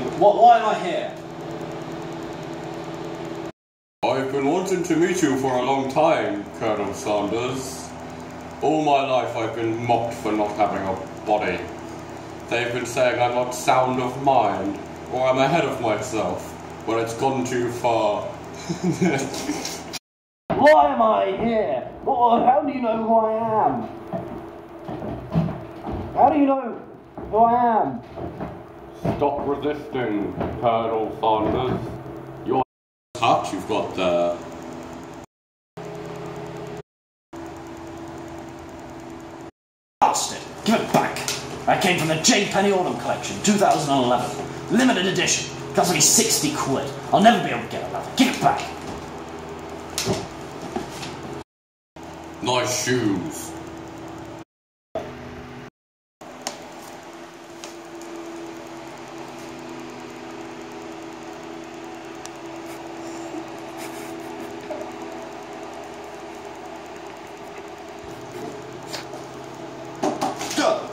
What, why am I here? I've been wanting to meet you for a long time, Colonel Sanders. All my life I've been mocked for not having a body. They've been saying I'm not sound of mind, or I'm ahead of myself, but it's gone too far. Why am I here? How do you know who I am? How do you know who I am? Stop resisting, Colonel Sanders. Your touch you've got the... Bastard! Give it back! I came from the J. Penny Autumn Collection, 2011. Limited edition. Cost me 60 quid. I'll never be able to get another. Give it back! Nice shoes. Go!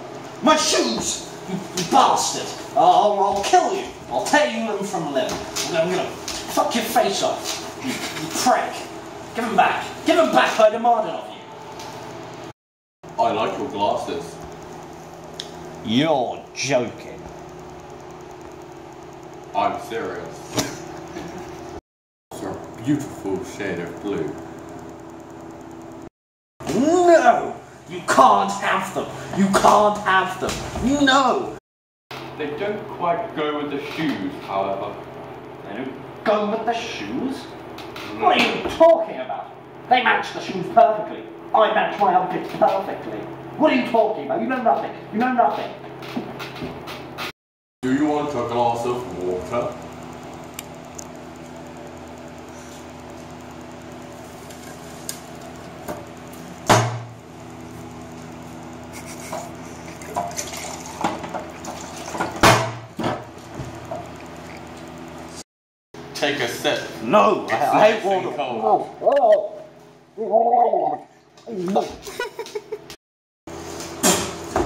My shoes! You, you bastard! I'll, I'll kill you! I'll tear you limb from limb. I'm gonna fuck your face off. You, you prick! Give them back! Give them back! I demand it of you! I like your glasses. You're joking. I'm serious. it's a beautiful shade of blue. No! You can't have them! You can't have them! No! They don't quite go with the shoes, however. They don't go with the shoes? What are you talking about? They match the shoes perfectly. I match my outfits perfectly. What are you talking about? You know nothing. You know nothing. Do you want a glass of water? Take a sip. No, I, I hate nice and water. cold.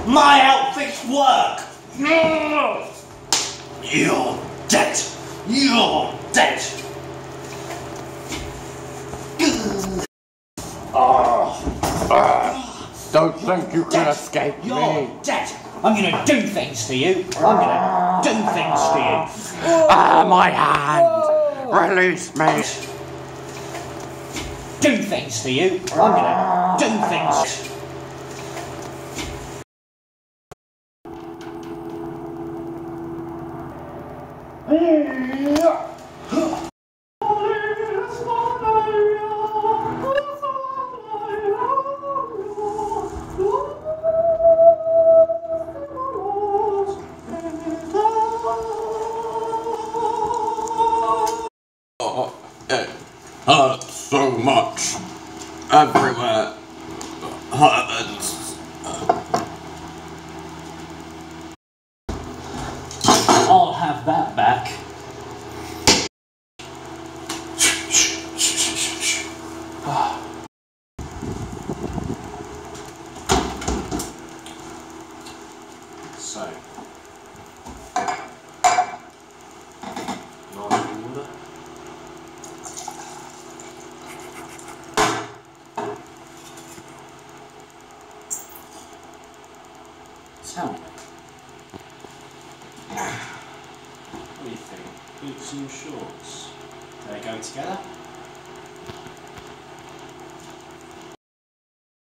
My outfits work! You're dead! You're dead! Don't think you can escape You're me. dead! I'm gonna do things to you! I'm gonna do things to you! Ah, my hand! Release me! Do things to you! I'm gonna do things. Oh, it hurts so much. Everywhere. Hurts. I'll have that back. So, nice water. What do you think? Boots and shorts. They go together?